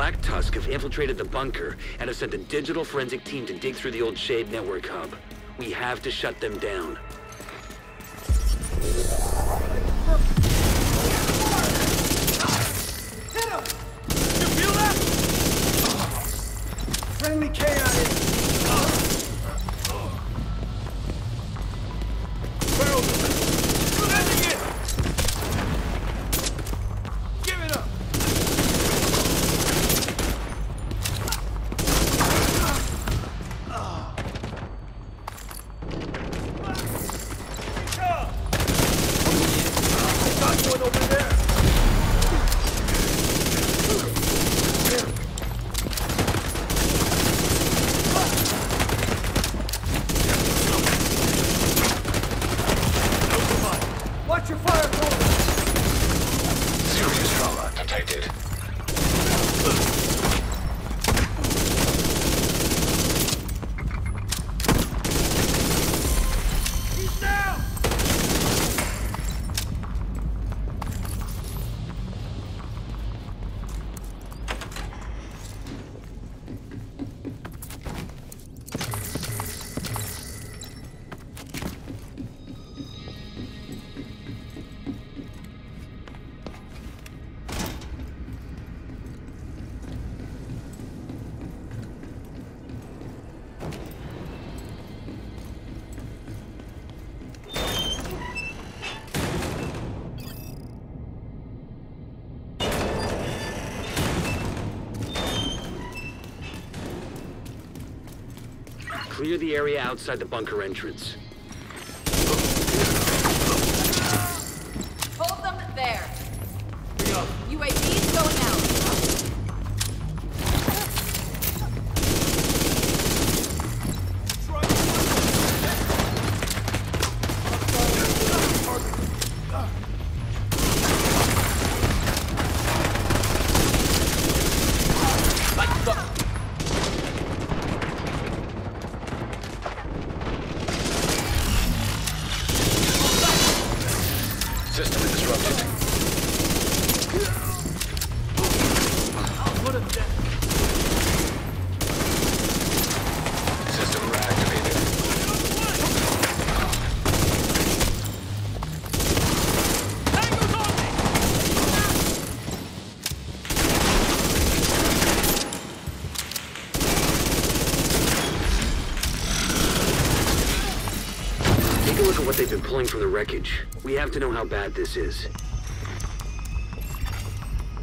Black Tusk have infiltrated the bunker and have sent a digital forensic team to dig through the old Shade network hub. We have to shut them down. Clear the area outside the bunker entrance. Pulling from the wreckage. We have to know how bad this is.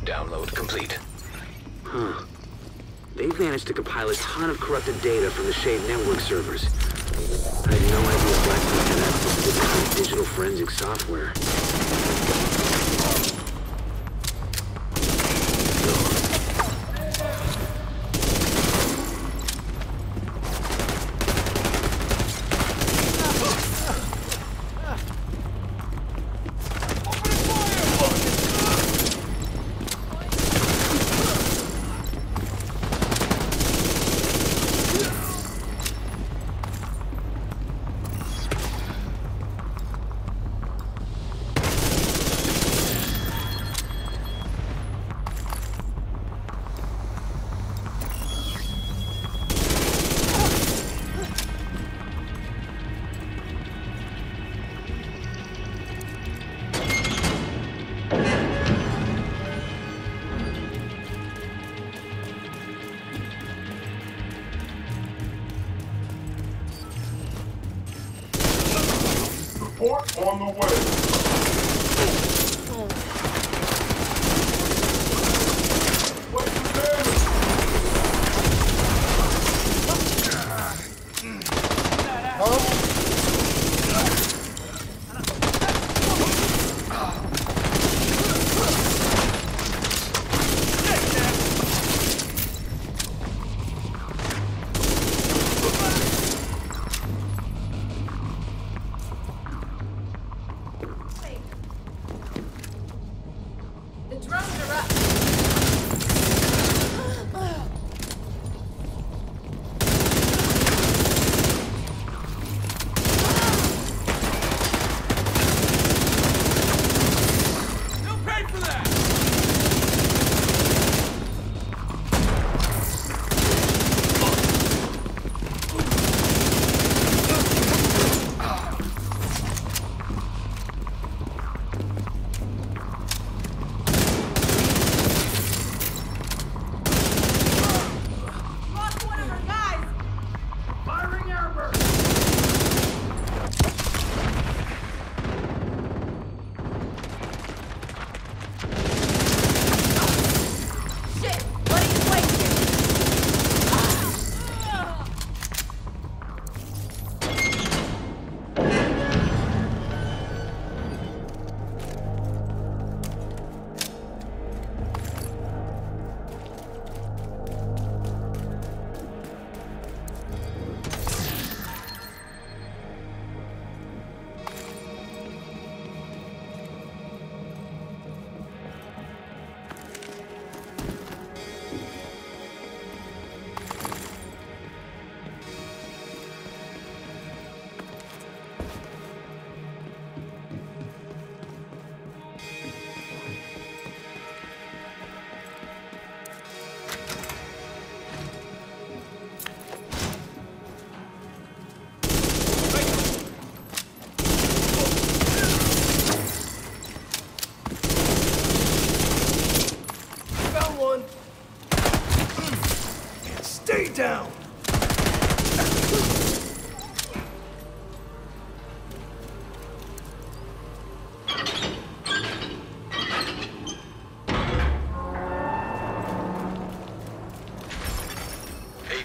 Download complete. Huh. They've managed to compile a ton of corrupted data from the Shade network servers. I had no idea Black Tusk had access to this kind of digital forensic software. On the way.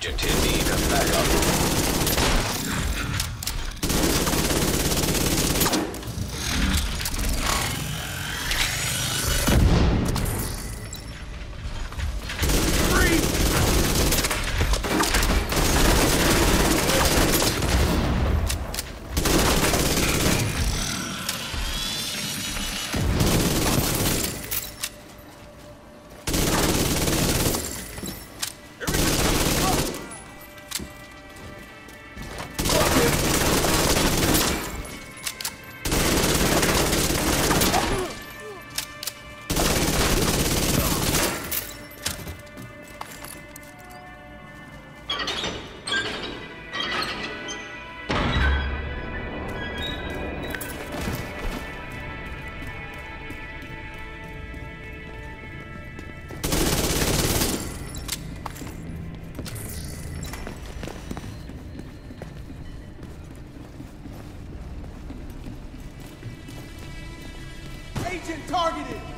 Agent in need of Agent targeted.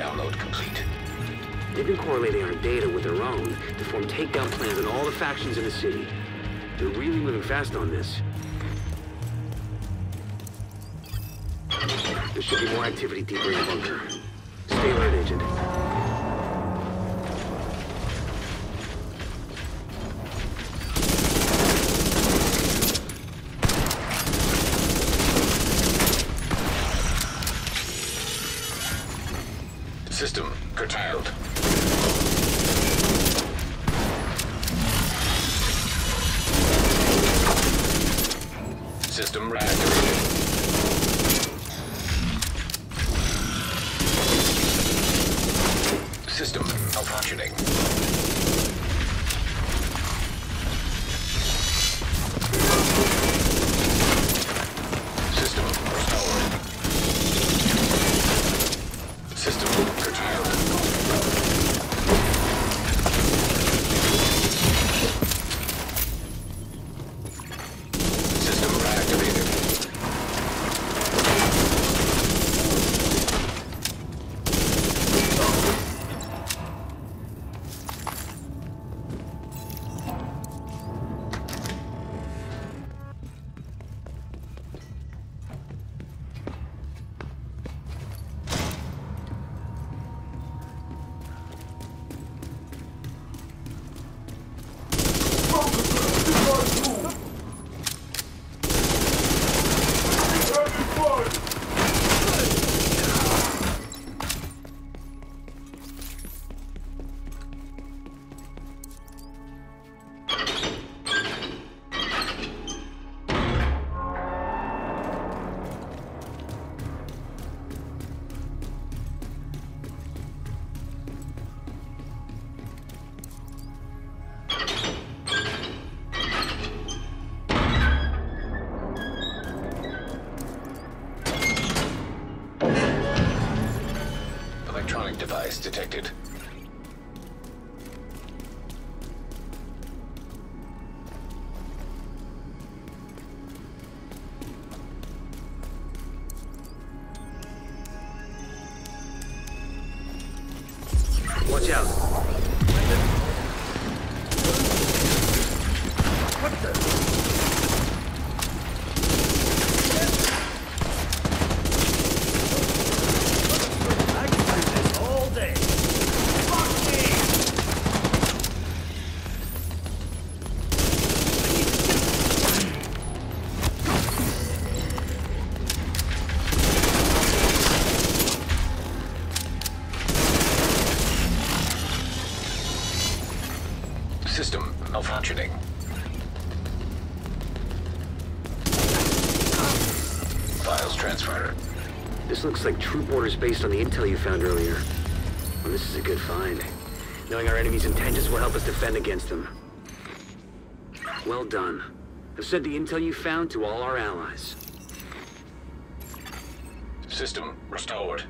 Download complete. They've been correlating our data with their own to form takedown plans on all the factions in the city. They're really moving fast on this. There should be more activity deeper in the bunker. Stay alert, Agent. System curtailed. device detected. Files transferred. This looks like troop orders based on the intel you found earlier. Well, this is a good find. Knowing our enemy's intentions will help us defend against them. Well done. I've sent the intel you found to all our allies. System restored.